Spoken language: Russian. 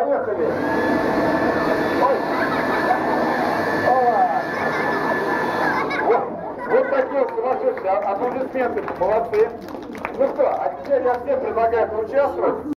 Поехали. Ой. Ова. Вот, вот такие сумасшедшие аплодисменты. Молодцы. Ну что, а теперь я всем предлагаю поучаствовать.